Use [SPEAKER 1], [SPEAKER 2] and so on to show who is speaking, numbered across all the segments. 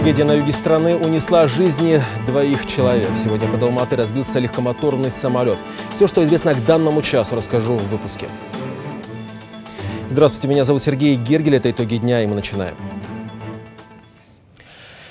[SPEAKER 1] Трагедия на юге страны унесла жизни двоих человек. Сегодня под Алматы разбился легкомоторный самолет. Все, что известно к данному часу, расскажу в выпуске. Здравствуйте, меня зовут Сергей Гергель. Это «Итоги дня» и мы начинаем.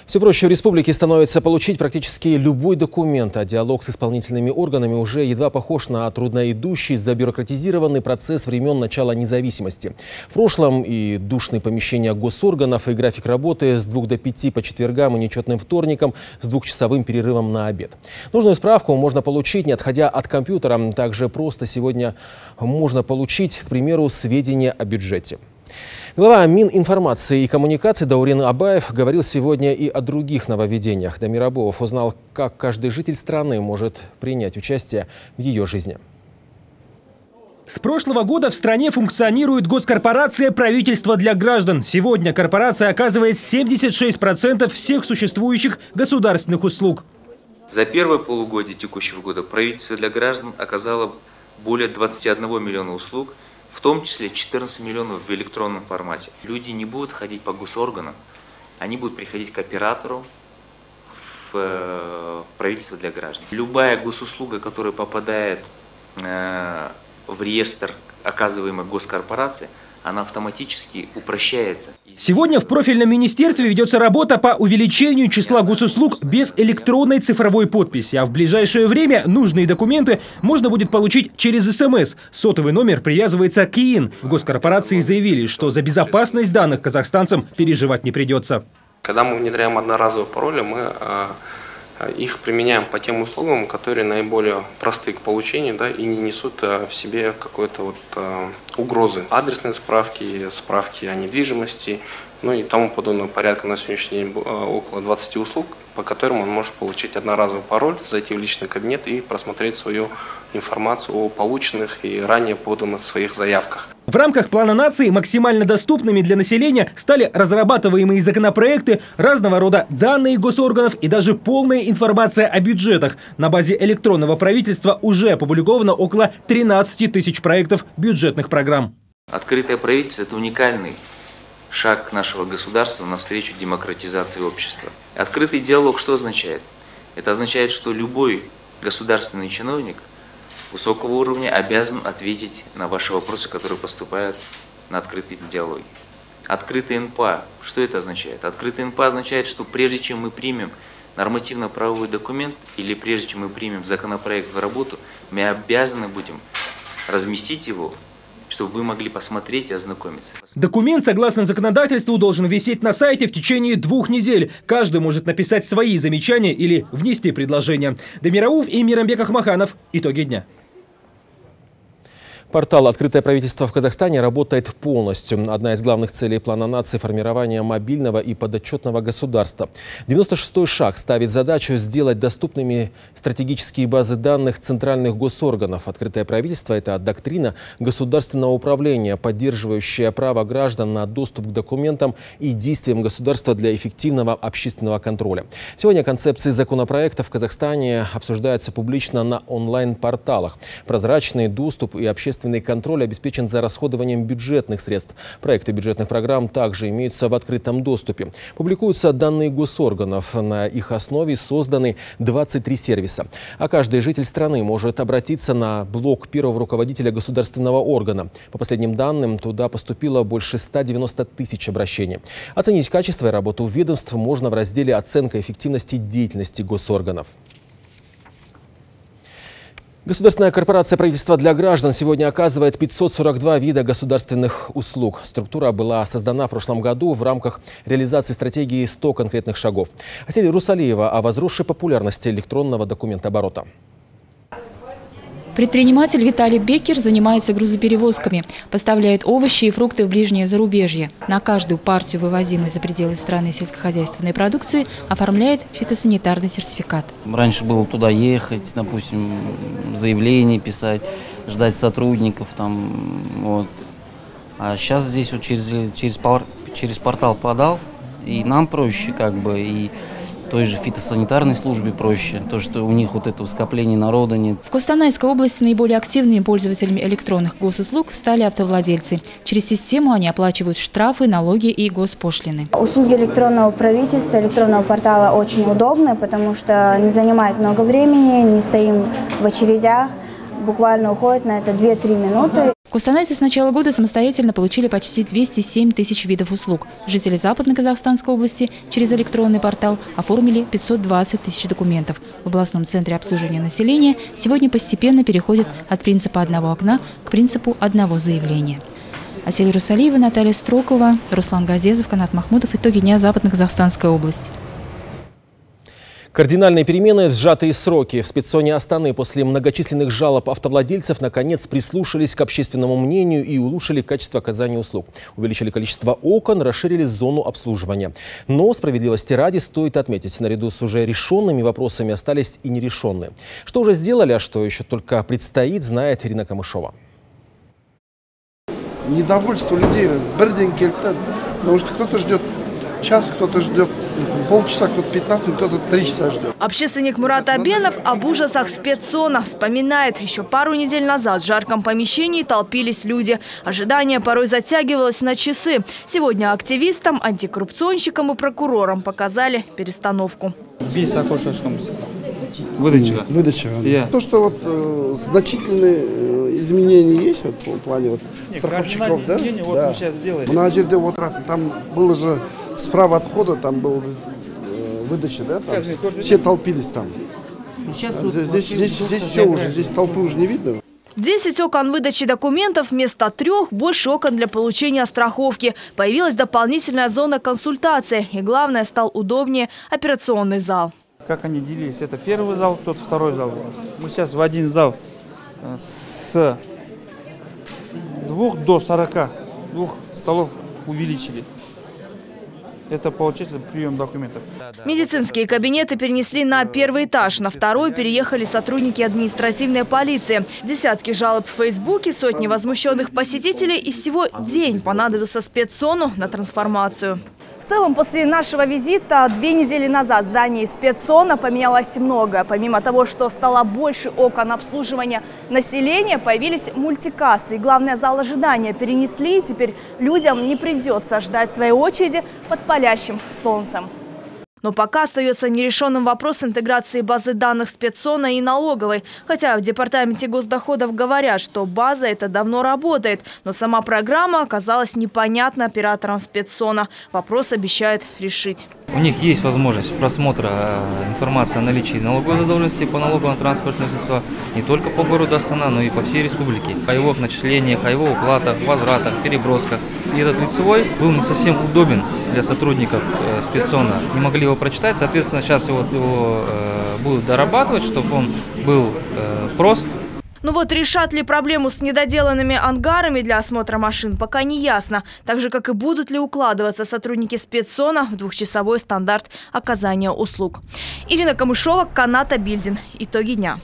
[SPEAKER 1] Все проще в республике становится получить практически любой документ, а диалог с исполнительными органами уже едва похож на трудноидущий, забюрократизированный процесс времен начала независимости. В прошлом и душные помещения госорганов, и график работы с 2 до 5 по четвергам и нечетным вторникам с двухчасовым перерывом на обед. Нужную справку можно получить, не отходя от компьютера. Также просто сегодня можно получить, к примеру, сведения о бюджете. Глава Мининформации и коммуникации Даурин Абаев говорил сегодня и о других нововведениях. Дамир Абовов узнал, как каждый житель страны может принять участие в ее жизни.
[SPEAKER 2] С прошлого года в стране функционирует госкорпорация «Правительство для граждан». Сегодня корпорация оказывает 76% всех существующих государственных услуг.
[SPEAKER 3] За первое полугодие текущего года правительство для граждан оказало более 21 миллиона услуг – в том числе 14 миллионов в электронном формате. Люди не будут ходить по госорганам, они будут приходить к оператору в, э, в правительство для граждан. Любая госуслуга, которая попадает э, в реестр оказываемой госкорпорации, она автоматически упрощается.
[SPEAKER 2] Сегодня в профильном министерстве ведется работа по увеличению числа госуслуг без электронной цифровой подписи, а в ближайшее время нужные документы можно будет получить через СМС. Сотовый номер привязывается к ИИН. В госкорпорации заявили, что за безопасность данных казахстанцам переживать не придется.
[SPEAKER 4] Когда мы внедряем одноразовые пароли, мы Э, их применяем по тем услугам, которые наиболее просты к получению да, и не несут э, в себе какой-то вот э, угрозы. Адресные справки, справки о недвижимости, ну и тому подобного порядка на сегодняшний день около 20 услуг, по которым он может получить одноразовый пароль, зайти в личный кабинет и просмотреть свою информацию о полученных и ранее поданных своих заявках.
[SPEAKER 2] В рамках плана нации максимально доступными для населения стали разрабатываемые законопроекты, разного рода данные госорганов и даже полная информация о бюджетах. На базе электронного правительства уже опубликовано около 13 тысяч проектов бюджетных программ.
[SPEAKER 3] Открытое правительство – это уникальный шаг нашего государства навстречу демократизации общества. Открытый диалог что означает? Это означает, что любой государственный чиновник высокого уровня обязан ответить на ваши вопросы, которые поступают на открытый диалог. Открытый НПА, что это означает? Открытый НПА означает, что прежде чем мы примем нормативно-правовой документ или прежде чем мы примем законопроект в работу, мы обязаны будем разместить его чтобы вы могли посмотреть и ознакомиться.
[SPEAKER 2] Документ, согласно законодательству, должен висеть на сайте в течение двух недель. Каждый может написать свои замечания или внести предложения. Дамирауф и Мирамбек Ахмаханов. Итоги дня.
[SPEAKER 1] Портал «Открытое правительство в Казахстане» работает полностью. Одна из главных целей плана нации – формирование мобильного и подотчетного государства. 96-й шаг ставит задачу сделать доступными стратегические базы данных центральных госорганов. «Открытое правительство» – это доктрина государственного управления, поддерживающая право граждан на доступ к документам и действиям государства для эффективного общественного контроля. Сегодня концепции законопроекта в Казахстане обсуждаются публично на онлайн-порталах. Прозрачный доступ и общественный общественный контроль обеспечен за расходованием бюджетных средств. Проекты бюджетных программ также имеются в открытом доступе. Публикуются данные госорганов. На их основе созданы 23 сервиса. А каждый житель страны может обратиться на блог первого руководителя государственного органа. По последним данным, туда поступило больше 190 тысяч обращений. Оценить качество и работу ведомств можно в разделе «Оценка эффективности деятельности госорганов». Государственная корпорация правительства для граждан сегодня оказывает 542 вида государственных услуг. Структура была создана в прошлом году в рамках реализации стратегии 100 конкретных шагов. Аселия Русалиева о возросшей популярности электронного документооборота.
[SPEAKER 5] Предприниматель Виталий Беккер занимается грузоперевозками, поставляет овощи и фрукты в ближнее зарубежье. На каждую партию вывозимой за пределы страны сельскохозяйственной продукции оформляет фитосанитарный сертификат.
[SPEAKER 6] Раньше было туда ехать, допустим, заявление писать, ждать сотрудников там, вот. А сейчас здесь вот через, через, через портал подал, и нам проще как бы, и той же фитосанитарной службе проще, то, что у них вот это скопление народа нет.
[SPEAKER 5] В Костанайской области наиболее активными пользователями электронных госуслуг стали автовладельцы. Через систему они оплачивают штрафы, налоги и госпошлины.
[SPEAKER 7] Услуги электронного правительства, электронного портала очень удобны, потому что не занимает много времени, не стоим в очередях, буквально уходит на это 2-3 минуты.
[SPEAKER 5] Кустанайцы с начала года самостоятельно получили почти 207 тысяч видов услуг. Жители Западно-Казахстанской области через электронный портал оформили 520 тысяч документов. В областном центре обслуживания населения сегодня постепенно переходят от принципа одного окна к принципу одного заявления. Асель Русалиева, Наталья Строкова, Руслан Газезов, Канат Махмутов. Итоги дня Западно-Казахстанской области.
[SPEAKER 1] Кардинальные перемены, сжатые сроки. В спецзоне Астаны после многочисленных жалоб автовладельцев наконец прислушались к общественному мнению и улучшили качество оказания услуг. Увеличили количество окон, расширили зону обслуживания. Но, справедливости ради, стоит отметить, наряду с уже решенными вопросами остались и нерешенные. Что уже сделали, а что еще только предстоит, знает Ирина Камышова.
[SPEAKER 8] Недовольство людей, потому что кто-то ждет час, кто-то ждет полчаса, кто-то 15, кто-то 3 часа ждет.
[SPEAKER 9] Общественник Мурат Абенов об ужасах спецзона вспоминает. Еще пару недель назад в жарком помещении толпились люди. Ожидание порой затягивалось на часы. Сегодня активистам, антикоррупционщикам и прокурорам показали перестановку.
[SPEAKER 8] Выдача. Выдача. Yeah. То, что вот э, значительные э, изменения есть вот, в плане вот, страховщиков, да? Вот да. мы сейчас вот там было же справа от входа, там был э, выдача, да? Там, все толпились там. Сейчас а здесь, здесь, здесь, здесь все уже, здесь толпы уже не видно.
[SPEAKER 9] 10 окон выдачи документов вместо трех, больше окон для получения страховки. Появилась дополнительная зона консультации. И главное, стал удобнее операционный зал.
[SPEAKER 10] Как они делились? Это первый зал, тот второй зал. Мы сейчас в один зал э, с двух до сорока двух столов увеличили. Это получается прием документов.
[SPEAKER 9] Медицинские кабинеты перенесли на первый этаж. На второй переехали сотрудники административной полиции. Десятки жалоб в Фейсбуке, сотни возмущенных посетителей и всего день понадобился спецсону на трансформацию. Целом, после нашего визита две недели назад в здании спецсона поменялось много. Помимо того, что стало больше окон обслуживания населения, появились мультикассы. И главное, зал ожидания перенесли. Теперь людям не придется ждать своей очереди под палящим солнцем. Но пока остается нерешенным вопрос интеграции базы данных спецсона и налоговой. Хотя в Департаменте госдоходов говорят, что база это давно работает. Но сама программа оказалась непонятна операторам спецсона. Вопрос обещают решить.
[SPEAKER 11] У них есть возможность просмотра э, информации о наличии налоговой задолженности по налогу на транспортные средства не только по городу Астана, но и по всей республике. О его начислениях, о его уплатах, возвратах, перебросках. И этот лицевой был не совсем удобен для сотрудников э, спецсона. Не могли его прочитать, соответственно, сейчас его, его э, будут дорабатывать, чтобы он был прост,
[SPEAKER 9] но ну вот решат ли проблему с недоделанными ангарами для осмотра машин, пока не ясно. Так же, как и будут ли укладываться сотрудники спецсона в двухчасовой стандарт оказания услуг. Ирина Камышова, Каната Бильдин. Итоги дня.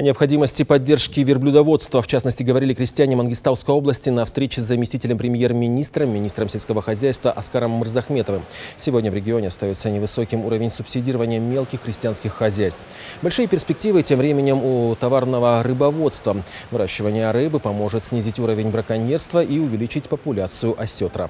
[SPEAKER 1] О необходимости поддержки верблюдоводства, в частности, говорили крестьяне Мангистауской области на встрече с заместителем премьер-министра, министром сельского хозяйства Оскаром Мырзахметовым. Сегодня в регионе остается невысоким уровень субсидирования мелких крестьянских хозяйств. Большие перспективы тем временем у товарного рыбоводства. Выращивание рыбы поможет снизить уровень браконьерства и увеличить популяцию осетра.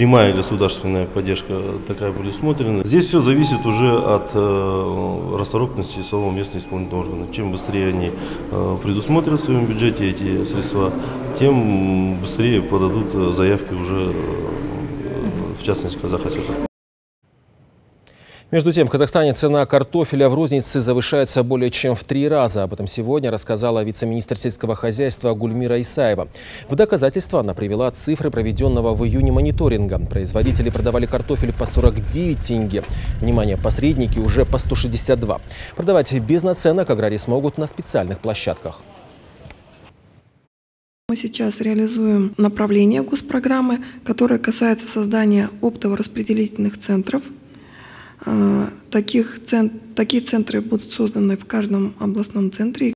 [SPEAKER 12] Прямая государственная поддержка такая предусмотрена. Здесь все зависит уже от э, расторопности самого местного исполнительного органа. Чем быстрее они э, предусмотрят в своем бюджете эти средства, тем быстрее подадут заявки уже, э, в частности, казахосетов.
[SPEAKER 1] Между тем, в Казахстане цена картофеля в рознице завышается более чем в три раза. Об этом сегодня рассказала вице-министр сельского хозяйства Гульмира Исаева. В доказательство она привела цифры проведенного в июне мониторинга. Производители продавали картофель по 49 тенге. Внимание, посредники уже по 162. Продавать без наценок аграрии смогут на специальных площадках.
[SPEAKER 13] Мы сейчас реализуем направление госпрограммы, которое касается создания оптово-распределительных центров – а, таких, такие центры будут созданы в каждом областном центре.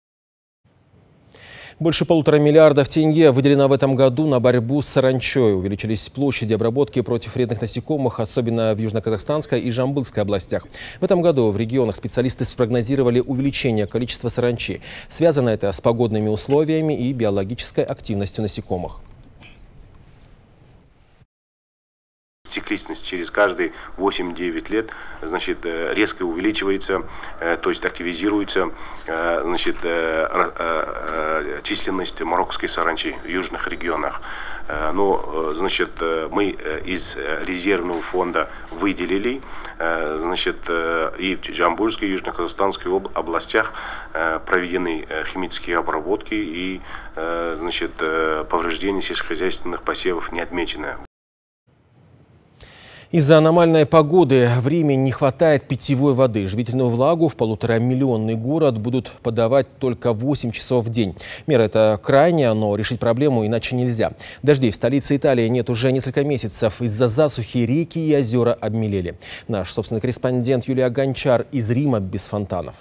[SPEAKER 1] Больше полутора миллиардов тенге выделено в этом году на борьбу с саранчой. Увеличились площади обработки против вредных насекомых, особенно в Южно-Казахстанской и Жамбылской областях. В этом году в регионах специалисты спрогнозировали увеличение количества саранчи. Связано это с погодными условиями и биологической активностью насекомых.
[SPEAKER 14] Цикличность через каждые 8-9 лет значит, э, резко увеличивается, э, то есть активизируется э, значит, численность мароккской саранчи в южных регионах. Но, значит, мы из резервного фонда выделили, значит, и в Джамбульской, и Южно-Казахстанской областях проведены химические обработки и, значит, повреждения сельскохозяйственных посевов не отмечено.
[SPEAKER 1] Из-за аномальной погоды в Риме не хватает питьевой воды. Живительную влагу в полуторамиллионный город будут подавать только 8 часов в день. Мера это крайняя, но решить проблему иначе нельзя. Дождей в столице Италии нет уже несколько месяцев. Из-за засухи реки и озера обмелели. Наш собственный корреспондент Юлия Гончар из Рима без фонтанов.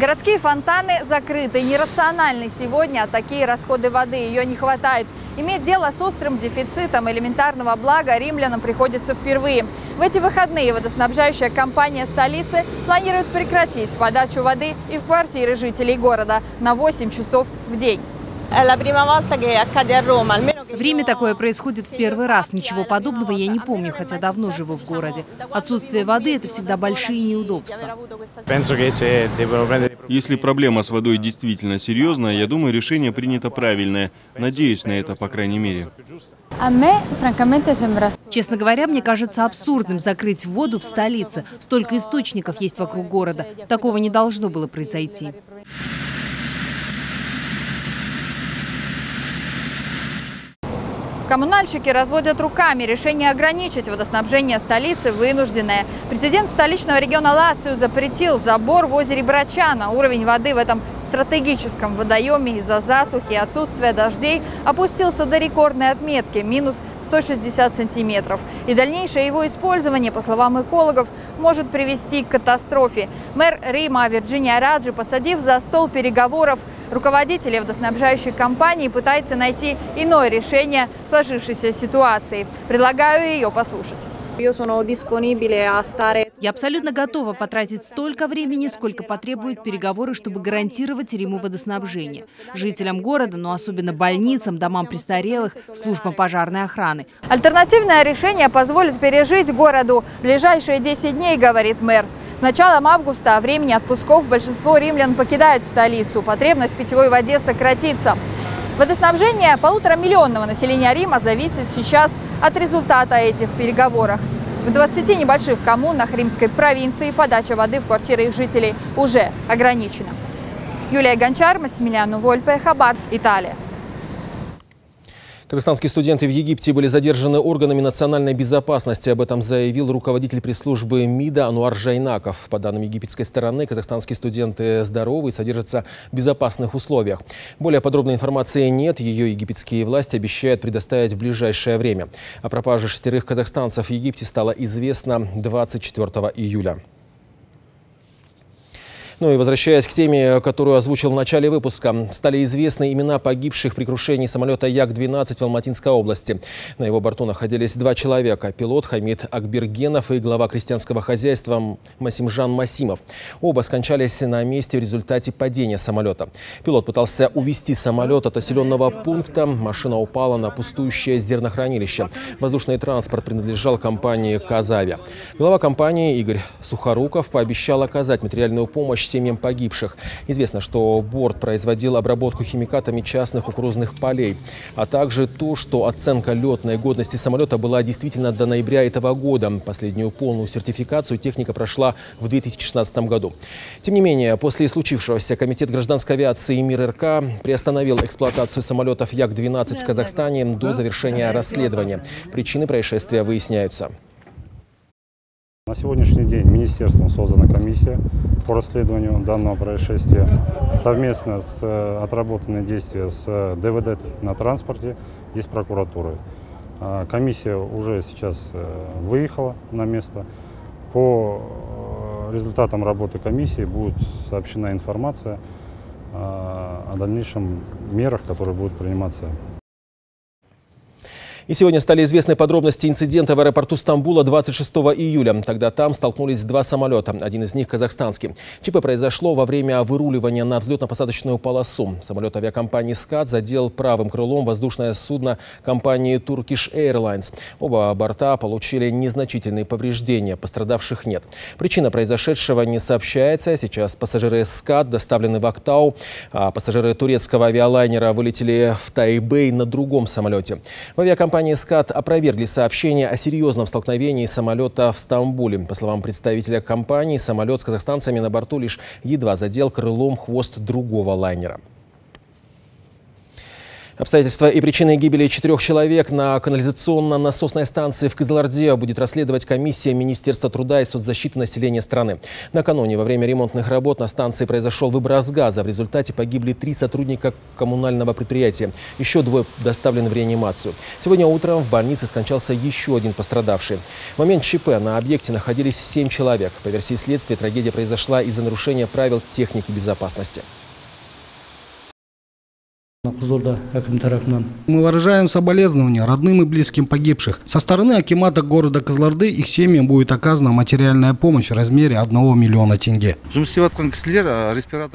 [SPEAKER 15] Городские фонтаны закрыты. Нерациональны сегодня такие расходы воды. Ее не хватает. Иметь дело с острым дефицитом элементарного блага римлянам приходится впервые. В эти выходные водоснабжающая компания столицы планирует прекратить подачу воды и в квартиры жителей города на 8 часов в день.
[SPEAKER 16] В Риме такое происходит в первый раз. Ничего подобного я не помню, хотя давно живу в городе. Отсутствие воды – это всегда большие неудобства.
[SPEAKER 17] Если проблема с водой действительно серьезная, я думаю, решение принято правильное. Надеюсь на это, по крайней мере.
[SPEAKER 16] Честно говоря, мне кажется абсурдным закрыть воду в столице. Столько источников есть вокруг города. Такого не должно было произойти.
[SPEAKER 15] Коммунальщики разводят руками. Решение ограничить водоснабжение столицы вынужденное. Президент столичного региона Лацио запретил забор в озере Брачана. Уровень воды в этом стратегическом водоеме из-за засухи и отсутствия дождей опустился до рекордной отметки – минус 160 сантиметров. И дальнейшее его использование, по словам экологов, может привести к катастрофе. Мэр Рима Вирджиния Раджи, посадив за стол переговоров руководителей водоснабжающей компании, пытается найти иное решение сложившейся ситуации. Предлагаю ее послушать.
[SPEAKER 16] Я абсолютно готова потратить столько времени, сколько потребуют переговоры, чтобы гарантировать Риму водоснабжение. Жителям города, но особенно больницам, домам престарелых, службам пожарной охраны.
[SPEAKER 15] Альтернативное решение позволит пережить городу ближайшие 10 дней, говорит мэр. С началом августа времени отпусков большинство римлян покидают столицу. Потребность в питьевой воде сократится. Водоснабжение полуторамиллионного населения Рима зависит сейчас от результата этих переговоров. В 20 небольших коммунах римской провинции подача воды в квартиры их жителей уже ограничена. Юлия Гончар, Массимилиану Вольпе, Хабар, Италия.
[SPEAKER 1] Казахстанские студенты в Египте были задержаны органами национальной безопасности. Об этом заявил руководитель пресс-службы МИДа Ануар Жайнаков. По данным египетской стороны, казахстанские студенты здоровы и содержатся в безопасных условиях. Более подробной информации нет. Ее египетские власти обещают предоставить в ближайшее время. О пропаже шестерых казахстанцев в Египте стало известно 24 июля. Ну и возвращаясь к теме, которую озвучил в начале выпуска, стали известны имена погибших при крушении самолета Як-12 в Алматинской области. На его борту находились два человека – пилот Хамид Акбергенов и глава крестьянского хозяйства Масимжан Масимов. Оба скончались на месте в результате падения самолета. Пилот пытался увести самолет от населенного пункта. Машина упала на пустующее зернохранилище. Воздушный транспорт принадлежал компании «Казавия». Глава компании Игорь Сухоруков пообещал оказать материальную помощь семьям погибших. Известно, что борт производил обработку химикатами частных кукурузных полей, а также то, что оценка летной годности самолета была действительно до ноября этого года. Последнюю полную сертификацию техника прошла в 2016 году. Тем не менее, после случившегося Комитет гражданской авиации «Мир РК» приостановил эксплуатацию самолетов Як-12 в Казахстане до завершения расследования. Причины происшествия выясняются.
[SPEAKER 18] На сегодняшний день министерством создана комиссия по расследованию данного происшествия. Совместно с э, отработанные действия с ДВД на транспорте и с прокуратурой. А, комиссия уже сейчас э, выехала на место. По э, результатам работы комиссии будет сообщена информация о дальнейшем мерах, которые будут приниматься
[SPEAKER 1] и сегодня стали известны подробности инцидента в аэропорту Стамбула 26 июля. Тогда там столкнулись два самолета, один из них казахстанский. ЧП произошло во время выруливания на взлетно-посадочную полосу. Самолет авиакомпании «СКАТ» задел правым крылом воздушное судно компании Turkish Airlines. Оба борта получили незначительные повреждения, пострадавших нет. Причина произошедшего не сообщается. Сейчас пассажиры «СКАТ» доставлены в Актау, а пассажиры турецкого авиалайнера вылетели в Тайбэй на другом самолете. В авиакомпании Компания «СКАТ» опровергли сообщение о серьезном столкновении самолета в Стамбуле. По словам представителя компании, самолет с казахстанцами на борту лишь едва задел крылом хвост другого лайнера. Обстоятельства и причины гибели четырех человек на канализационно-насосной станции в Кызылорде будет расследовать комиссия Министерства труда и соцзащиты населения страны. Накануне во время ремонтных работ на станции произошел выброс газа. В результате погибли три сотрудника коммунального предприятия. Еще двое доставлены в реанимацию. Сегодня утром в больнице скончался еще один пострадавший. В момент ЧП на объекте находились семь человек. По версии следствия, трагедия произошла из-за нарушения правил техники безопасности.
[SPEAKER 19] Мы выражаем соболезнования родным и близким погибших. Со стороны Акимата города Козларды их семьям будет оказана материальная помощь в размере 1 миллиона тенге.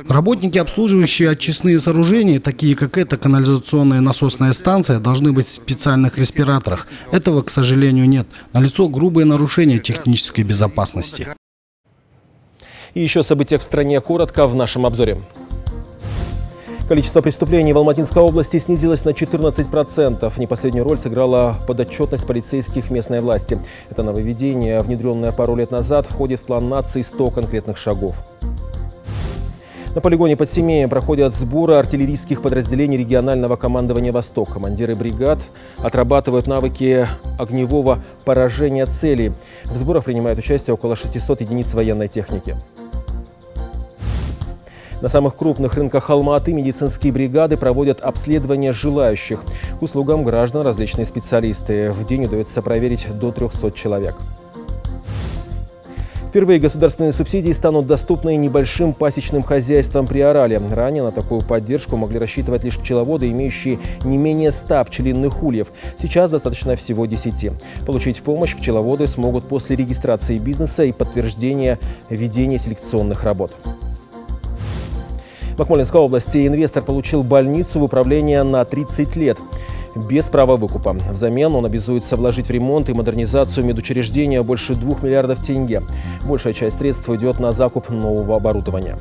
[SPEAKER 19] Работники, обслуживающие очистные сооружения, такие как эта канализационная насосная станция, должны быть в специальных респираторах. Этого, к сожалению, нет. Налицо грубые нарушения технической безопасности.
[SPEAKER 1] И еще события в стране коротко в нашем обзоре. Количество преступлений в Алматинской области снизилось на 14%. Не последнюю роль сыграла подотчетность полицейских местной власти. Это нововведение, внедренное пару лет назад, входит в план нации 100 конкретных шагов. На полигоне под Семеем проходят сборы артиллерийских подразделений регионального командования «Восток». Командиры бригад отрабатывают навыки огневого поражения целей. В сборах принимают участие около 600 единиц военной техники. На самых крупных рынках Алматы медицинские бригады проводят обследование желающих. К услугам граждан различные специалисты. В день удается проверить до 300 человек. Впервые государственные субсидии станут доступны небольшим пасечным хозяйствам при Орале. Ранее на такую поддержку могли рассчитывать лишь пчеловоды, имеющие не менее 100 пчелиных ульев. Сейчас достаточно всего 10. Получить помощь пчеловоды смогут после регистрации бизнеса и подтверждения ведения селекционных работ. В Акмолинской области инвестор получил больницу в управление на 30 лет без права выкупа. Взамен он обязуется вложить в ремонт и модернизацию медучреждения больше 2 миллиардов тенге. Большая часть средств идет на закуп нового оборудования.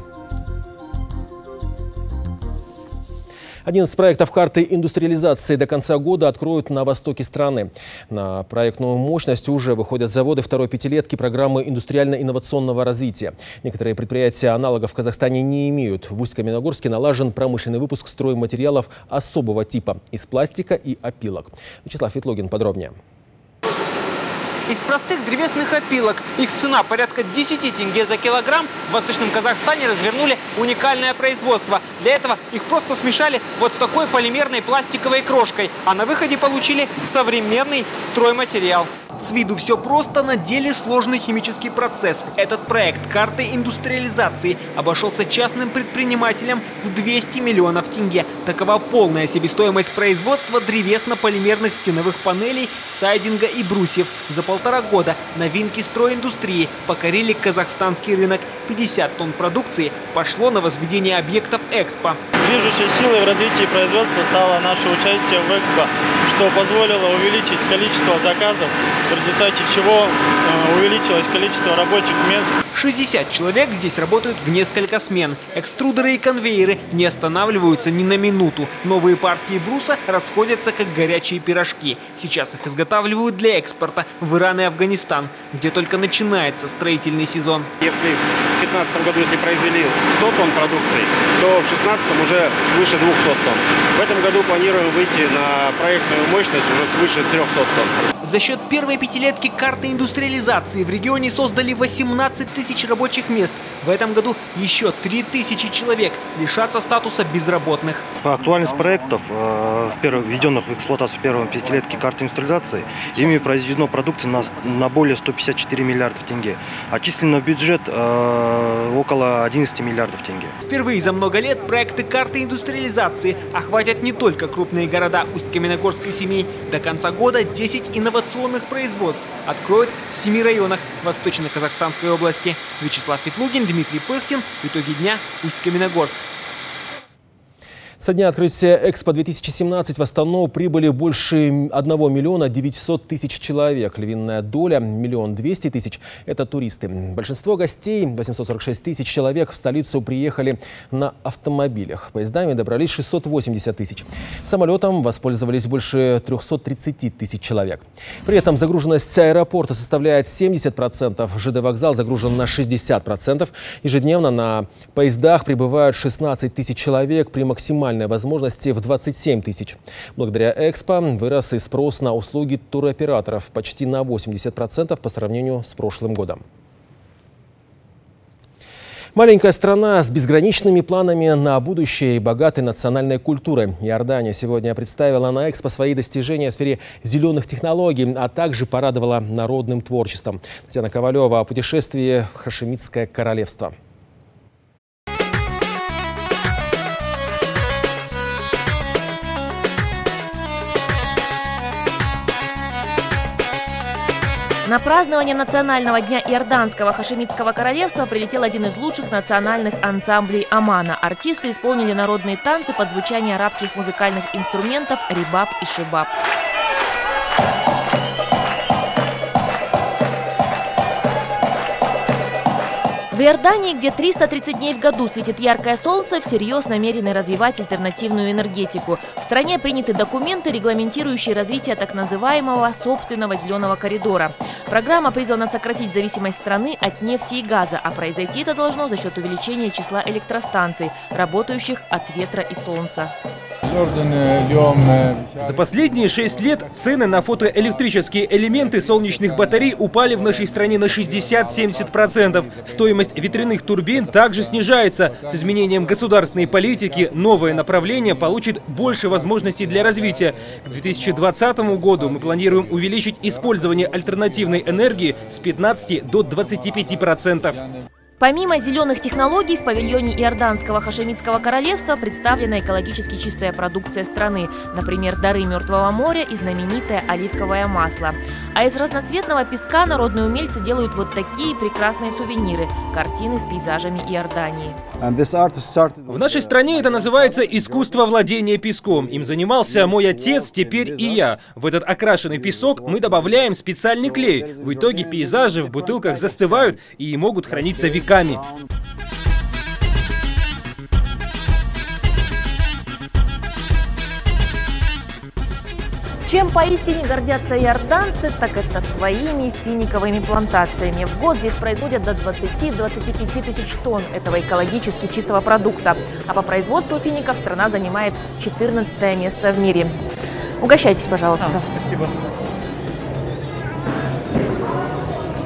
[SPEAKER 1] Один из проектов карты индустриализации до конца года откроют на востоке страны. На проектную мощность уже выходят заводы второй пятилетки программы индустриально-инновационного развития. Некоторые предприятия аналогов в Казахстане не имеют. В Усть-Каменогорске налажен промышленный выпуск стройматериалов особого типа из пластика и опилок. Вячеслав Ветлогин подробнее.
[SPEAKER 3] Из простых древесных опилок, их цена порядка 10 тенге за килограмм, в Восточном Казахстане развернули уникальное производство. Для этого их просто смешали вот с такой полимерной пластиковой крошкой, а на выходе получили современный стройматериал. С виду все просто, на деле сложный химический процесс. Этот проект карты индустриализации обошелся частным предпринимателям в 200 миллионов тенге. Такова полная себестоимость производства древесно-полимерных стеновых панелей, сайдинга и брусьев. За полтора года новинки стройиндустрии покорили казахстанский рынок. 50 тонн продукции пошло на возведение объектов Экспо.
[SPEAKER 20] Движущей силой в развитии производства стало наше участие в Экспо, что позволило увеличить количество заказов в результате чего э, увеличилось количество рабочих мест.
[SPEAKER 3] 60 человек здесь работают в несколько смен. Экструдеры и конвейеры не останавливаются ни на минуту. Новые партии бруса расходятся как горячие пирожки. Сейчас их изготавливают для экспорта в Иран и Афганистан, где только начинается строительный сезон.
[SPEAKER 21] Если в 2015 году если произвели 100 тонн продукции, то в 2016 уже свыше 200 тонн. В этом году планируем выйти на проектную мощность уже свыше 300 тонн.
[SPEAKER 3] За счет первой пятилетки карты индустриализации в регионе создали 18 тысяч тысяч рабочих мест. В этом году еще 3 тысячи человек лишатся статуса безработных.
[SPEAKER 22] По актуальность проектов, э, введенных в эксплуатацию первой пятилетки карты индустриализации, ими произведено продукции на, на более 154 миллиардов тенге. Отчислено в бюджет э, около 11 миллиардов тенге.
[SPEAKER 3] Впервые за много лет проекты карты индустриализации охватят не только крупные города Усть-Каменогорск и Семей. До конца года 10 инновационных производств откроют в семи районах Восточно-Казахстанской области. Вячеслав Ветлугин, Дмитрий Пыхтин. Итоги дня Усть-Каменогорск.
[SPEAKER 1] Со дня открытия Экспо-2017 в Астану прибыли больше 1 миллиона 900 тысяч человек. Львиная доля – миллион 200 тысяч – это туристы. Большинство гостей, 846 тысяч человек, в столицу приехали на автомобилях. Поездами добрались 680 тысяч. Самолетом воспользовались больше 330 тысяч человек. При этом загруженность аэропорта составляет 70%. ЖД-вокзал загружен на 60%. Ежедневно на поездах прибывают 16 тысяч человек при максимальной максимальной возможности в 27 тысяч. Благодаря Экспо вырос и спрос на услуги туроператоров почти на 80% по сравнению с прошлым годом. Маленькая страна с безграничными планами на будущее и богатой национальной культурой. Иордания сегодня представила на Экспо свои достижения в сфере зеленых технологий, а также порадовала народным творчеством. Татьяна Ковалева о путешествии в Хашемитское королевство.
[SPEAKER 23] На празднование Национального дня Иорданского хашемитского королевства прилетел один из лучших национальных ансамблей Омана. Артисты исполнили народные танцы под звучание арабских музыкальных инструментов рибаб и шибаб. В Иордании, где 330 дней в году светит яркое солнце, всерьез намерены развивать альтернативную энергетику. В стране приняты документы, регламентирующие развитие так называемого собственного зеленого коридора. Программа призвана сократить зависимость страны от нефти и газа, а произойти это должно за счет увеличения числа электростанций, работающих от ветра и солнца.
[SPEAKER 2] За последние шесть лет цены на фотоэлектрические элементы солнечных батарей упали в нашей стране на 60-70%. Стоимость ветряных турбин также снижается. С изменением государственной политики новое направление получит больше возможностей для развития. К 2020 году мы планируем увеличить использование альтернативной энергии с 15 до 25%.
[SPEAKER 23] Помимо зеленых технологий, в павильоне Иорданского хашемитского королевства представлена экологически чистая продукция страны. Например, дары Мертвого моря и знаменитое оливковое масло. А из разноцветного песка народные умельцы делают вот такие прекрасные сувениры – картины с пейзажами Иордании.
[SPEAKER 2] В нашей стране это называется искусство владения песком. Им занимался мой отец, теперь и я. В этот окрашенный песок мы добавляем специальный клей. В итоге пейзажи в бутылках застывают и могут храниться веками веками.
[SPEAKER 23] Чем поистине гордятся иорданцы, так это своими финиковыми плантациями. В год здесь производят до 20-25 тысяч тонн этого экологически чистого продукта. А по производству фиников страна занимает 14 место в мире. Угощайтесь, пожалуйста.
[SPEAKER 24] А, спасибо.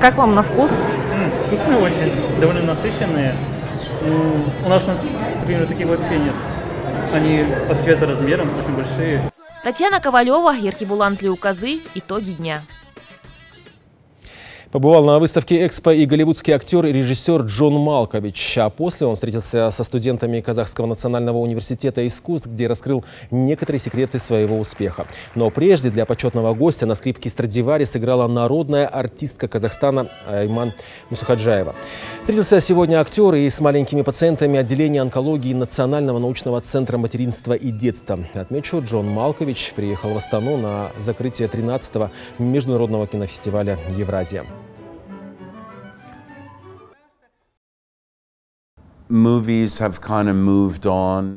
[SPEAKER 23] Как вам на вкус?
[SPEAKER 24] Вкусные очень, довольно насыщенные. У нас, например, таких вообще нет. Они отличаются размером, очень большие.
[SPEAKER 23] Татьяна Ковалева, Еркибулан Тлеуказы. Итоги дня.
[SPEAKER 1] Побывал на выставке «Экспо» и голливудский актер и режиссер Джон Малкович. А после он встретился со студентами Казахского национального университета искусств, где раскрыл некоторые секреты своего успеха. Но прежде для почетного гостя на скрипке Страдивари сыграла народная артистка Казахстана Айман Мусахаджаева. Встретился сегодня актер и с маленькими пациентами отделения онкологии Национального научного центра материнства и детства. Отмечу, Джон Малкович приехал в Астану на закрытие 13-го международного кинофестиваля «Евразия».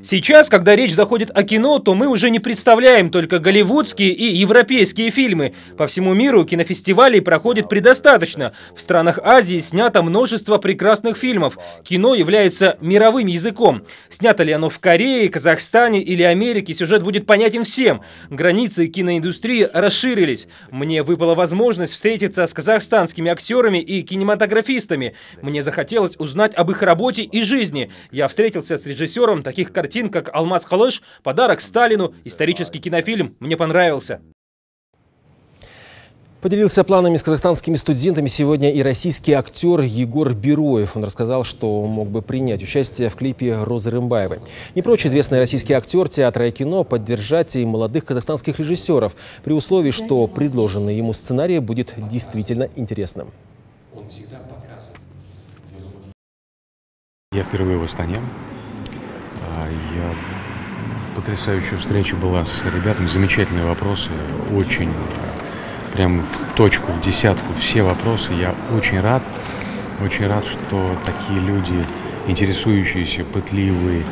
[SPEAKER 2] Сейчас, когда речь заходит о кино, то мы уже не представляем только голливудские и европейские фильмы. По всему миру кинофестивалей проходит предостаточно. В странах Азии снято множество прекрасных фильмов. Кино является мировым языком. Снято ли оно в Корее, Казахстане или Америке, сюжет будет понятен всем. Границы киноиндустрии расширились. Мне выпала возможность встретиться с казахстанскими актерами и кинематографистами. Мне захотелось узнать об их работе и жизни жизни. Я встретился с режиссером таких картин, как «Алмаз Халыш», «Подарок Сталину», исторический кинофильм. Мне понравился.
[SPEAKER 1] Поделился планами с казахстанскими студентами сегодня и российский актер Егор Бероев. Он рассказал, что мог бы принять участие в клипе Розы Рымбаевой. Не прочь известный российский актер театра и кино поддержать и молодых казахстанских режиссеров при условии, что предложенный ему сценарий будет действительно интересным. Он всегда
[SPEAKER 25] я впервые в Астане. А, я потрясающая встреча была с ребятами, замечательные вопросы, очень а, прям в точку, в десятку все вопросы. Я очень рад, очень рад, что такие люди, интересующиеся, пытливые,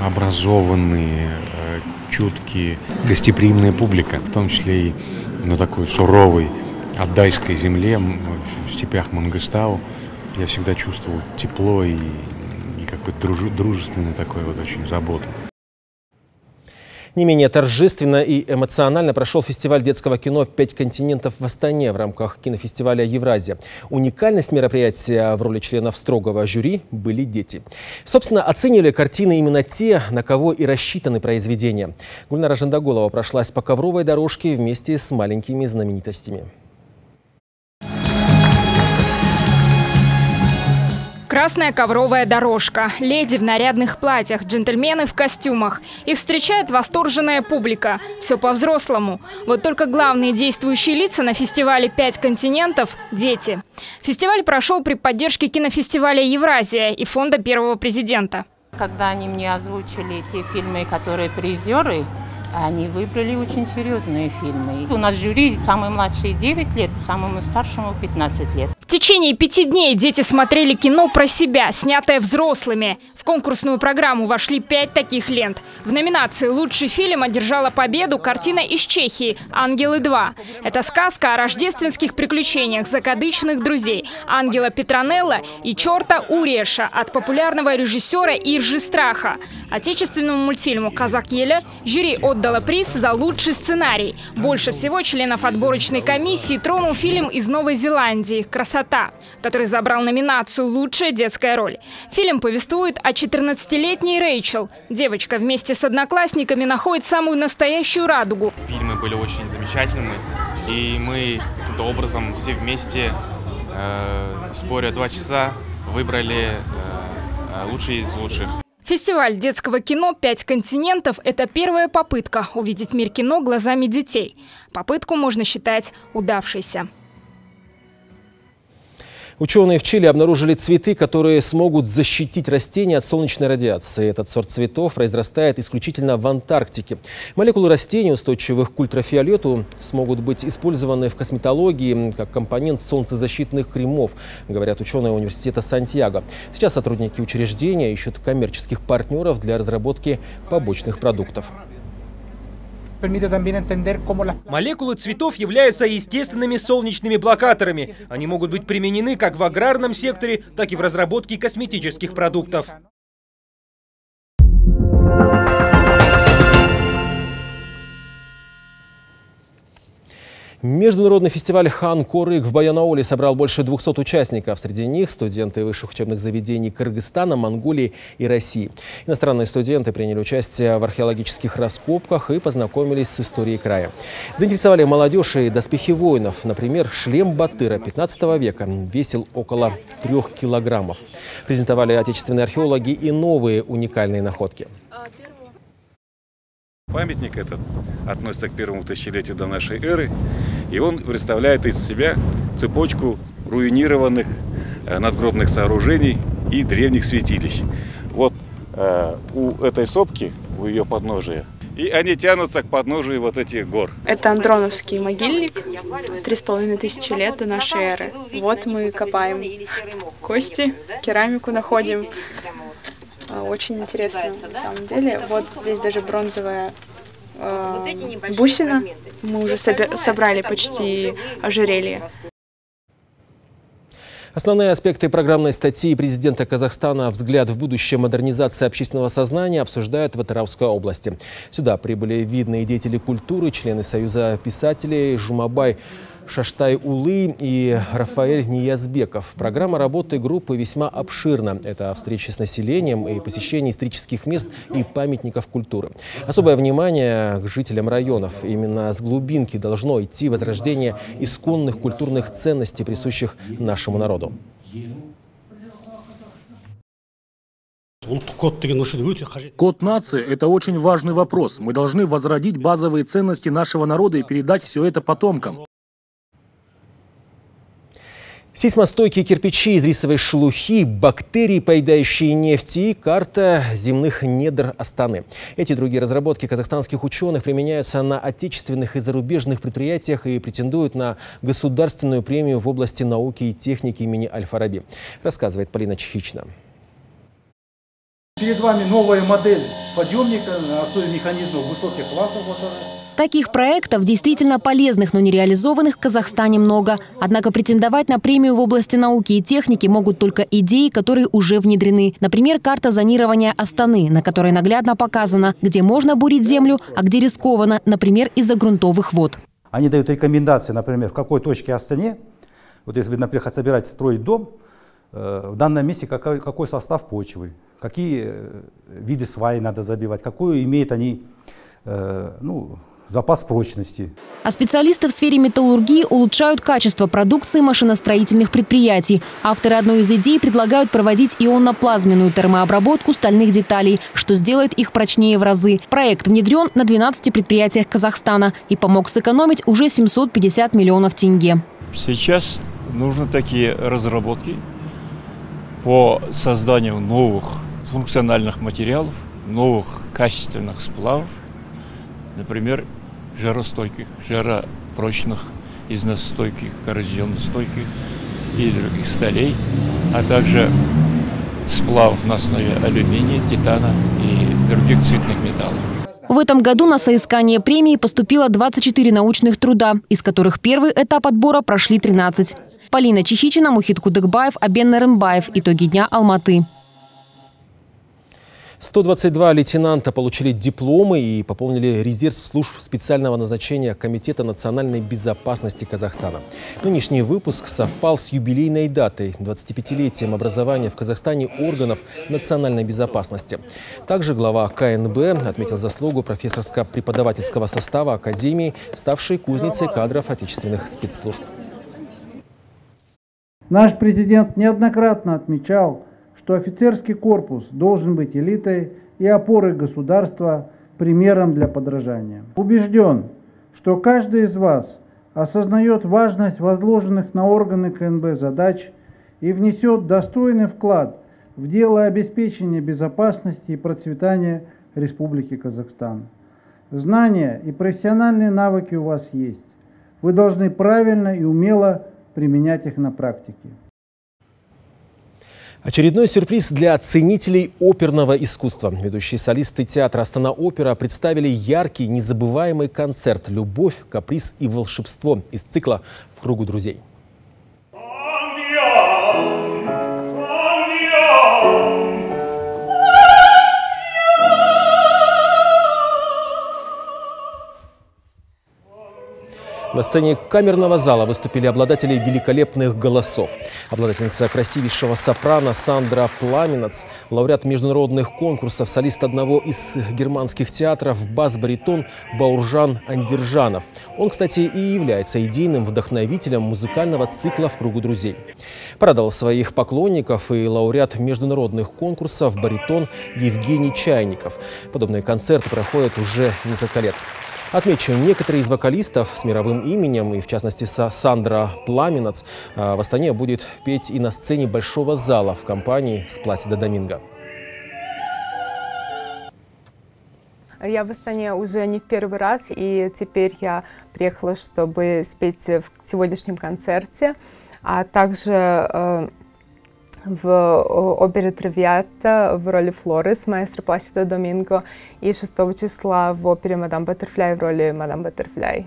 [SPEAKER 25] образованные, а, чуткие, гостеприимная публика, в том числе и на такой суровой Адайской земле, в степях Мангостау, я всегда чувствовал тепло и какой-то дружественный такой вот очень заботу.
[SPEAKER 1] Не менее торжественно и эмоционально прошел фестиваль детского кино «Пять континентов в Астане» в рамках кинофестиваля «Евразия». Уникальность мероприятия в роли членов строгого жюри были дети. Собственно, оценивали картины именно те, на кого и рассчитаны произведения. Гульнара Жандоголова прошлась по ковровой дорожке вместе с маленькими знаменитостями.
[SPEAKER 26] Красная ковровая дорожка, леди в нарядных платьях, джентльмены в костюмах. Их встречает восторженная публика. Все по-взрослому. Вот только главные действующие лица на фестивале «Пять континентов» – дети. Фестиваль прошел при поддержке кинофестиваля «Евразия» и фонда первого президента.
[SPEAKER 27] Когда они мне озвучили те фильмы, которые призеры, они выбрали очень серьезные фильмы. У нас жюри самый младший 9 лет, самому старшему 15 лет.
[SPEAKER 26] Течение пяти дней дети смотрели кино про себя, снятое взрослыми. В конкурсную программу вошли пять таких лент. В номинации «Лучший фильм» одержала победу картина из Чехии «Ангелы 2». Это сказка о рождественских приключениях закадычных друзей Ангела Петронелла и черта Уреша от популярного режиссера Иржи Страха. Отечественному мультфильму «Казак Еля» жюри отдало приз за лучший сценарий. Больше всего членов отборочной комиссии тронул фильм из Новой Зеландии «Красота», который забрал номинацию «Лучшая детская роль». Фильм повествует о 14-летней Рэйчел. Девочка вместе с одноклассниками находит самую настоящую радугу.
[SPEAKER 28] Фильмы были очень замечательными, и мы каким-то образом все вместе, э, споря два часа, выбрали э, э лучшие из лучших.
[SPEAKER 26] Фестиваль детского кино «Пять континентов» – это первая попытка увидеть мир кино глазами детей. Попытку можно считать удавшейся.
[SPEAKER 1] Ученые в Чили обнаружили цветы, которые смогут защитить растения от солнечной радиации. Этот сорт цветов произрастает исключительно в Антарктике. Молекулы растений, устойчивых к ультрафиолету, смогут быть использованы в косметологии как компонент солнцезащитных кремов, говорят ученые университета Сантьяго. Сейчас сотрудники учреждения ищут коммерческих партнеров для разработки побочных продуктов.
[SPEAKER 2] Молекулы цветов являются естественными солнечными блокаторами. Они могут быть применены как в аграрном секторе, так и в разработке косметических продуктов.
[SPEAKER 1] Международный фестиваль «Хан Корык» в Баянаоле собрал больше 200 участников. Среди них студенты высших учебных заведений Кыргызстана, Монголии и России. Иностранные студенты приняли участие в археологических раскопках и познакомились с историей края. Заинтересовали молодежь и доспехи воинов. Например, шлем Батыра 15 века весил около трех килограммов. Презентовали отечественные археологи и новые уникальные находки.
[SPEAKER 29] Памятник этот относится к первому тысячелетию до нашей эры, и он представляет из себя цепочку руинированных э, надгробных сооружений и древних святилищ. Вот э, у этой сопки, у ее подножия, и они тянутся к подножию вот этих гор.
[SPEAKER 30] Это Андроновский могильник, три с половиной тысячи лет до нашей эры. Вот мы копаем кости, керамику находим. Очень интересно на самом деле. Вот здесь даже бронзовая э, бусина. Мы уже собрали почти ожерелье.
[SPEAKER 1] Основные аспекты программной статьи президента Казахстана «Взгляд в будущее модернизации общественного сознания» обсуждают в Атырауской области. Сюда прибыли видные деятели культуры, члены Союза писателей Жумабай Шаштай Улы и Рафаэль Ниязбеков. Программа работы группы весьма обширна. Это встречи с населением и посещение исторических мест и памятников культуры. Особое внимание к жителям районов. Именно с глубинки должно идти возрождение исконных культурных ценностей, присущих нашему народу.
[SPEAKER 31] Код нации – это очень важный вопрос. Мы должны возродить базовые ценности нашего народа и передать все это потомкам.
[SPEAKER 1] Сейсмостойкие кирпичи из рисовой шелухи, бактерии, поедающие нефть и карта земных недр Астаны. Эти другие разработки казахстанских ученых применяются на отечественных и зарубежных предприятиях и претендуют на государственную премию в области науки и техники имени Аль-Фараби, рассказывает Полина Чехична.
[SPEAKER 32] Перед вами новая модель подъемника на основе механизмов высоких классов.
[SPEAKER 33] Таких проектов, действительно полезных, но не реализованных, в Казахстане много. Однако претендовать на премию в области науки и техники могут только идеи, которые уже внедрены. Например, карта зонирования Астаны, на которой наглядно показано, где можно бурить землю, а где рискованно, например, из-за грунтовых вод.
[SPEAKER 32] Они дают рекомендации, например, в какой точке Астане, вот если вы, например, собираетесь строить дом, э, в данном месте какой, какой состав почвы, какие э, виды сваи надо забивать, какую имеют они э, ну, запас прочности.
[SPEAKER 33] А специалисты в сфере металлургии улучшают качество продукции машиностроительных предприятий. Авторы одной из идей предлагают проводить ионно-плазменную термообработку стальных деталей, что сделает их прочнее в разы. Проект внедрен на 12 предприятиях Казахстана и помог сэкономить уже 750 миллионов тенге.
[SPEAKER 34] Сейчас нужны такие разработки по созданию новых функциональных материалов, новых качественных сплавов, например, жаростойких, жаропрочных, износостойких, коррозионностойких и других столей, а также сплавов на основе алюминия, титана и других цветных металлов.
[SPEAKER 33] В этом году на соискание премии поступило 24 научных труда, из которых первый этап отбора прошли 13. Полина Чехичина, Мухит Кудыкбаев, Абен Нарымбаев. Итоги дня Алматы.
[SPEAKER 1] 122 лейтенанта получили дипломы и пополнили резерв служб специального назначения Комитета национальной безопасности Казахстана. Нынешний выпуск совпал с юбилейной датой – 25-летием образования в Казахстане органов национальной безопасности. Также глава КНБ отметил заслугу профессорско-преподавательского состава Академии, ставшей кузницей кадров отечественных спецслужб.
[SPEAKER 35] Наш президент неоднократно отмечал – что офицерский корпус должен быть элитой и опорой государства, примером для подражания. Убежден, что каждый из вас осознает важность возложенных на органы КНБ задач и внесет достойный вклад в дело обеспечения безопасности и процветания Республики Казахстан. Знания и профессиональные навыки у вас есть. Вы должны правильно и умело применять их на практике.
[SPEAKER 1] Очередной сюрприз для ценителей оперного искусства. Ведущие солисты театра «Астана-опера» представили яркий, незабываемый концерт «Любовь, каприз и волшебство» из цикла «В кругу друзей». На сцене камерного зала выступили обладатели великолепных голосов. Обладательница красивейшего сопрано Сандра Пламенец, лауреат международных конкурсов, солист одного из германских театров, бас-баритон Бауржан Андержанов. Он, кстати, и является идейным вдохновителем музыкального цикла «В кругу друзей». Порадовал своих поклонников и лауреат международных конкурсов баритон Евгений Чайников. Подобные концерты проходят уже несколько лет. Отмечу, некоторые из вокалистов с мировым именем, и в частности Сандра Пламенец, в Астане будет петь и на сцене Большого зала в компании с Пласида Доминго.
[SPEAKER 36] Я в Астане уже не в первый раз, и теперь я приехала, чтобы спеть в сегодняшнем концерте, а также э, в опере «Травиата» в роли Флорес, маэстро Пласида Доминго, и 6 числа в опере «Мадам Баттерфляй» в роли Мадам Баттерфляй.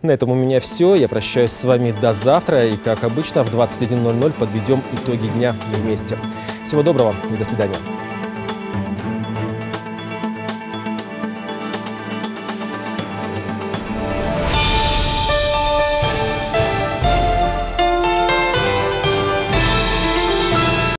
[SPEAKER 1] На этом у меня все. Я прощаюсь с вами до завтра. И, как обычно, в 21.00 подведем итоги дня вместе. Всего доброго и до свидания.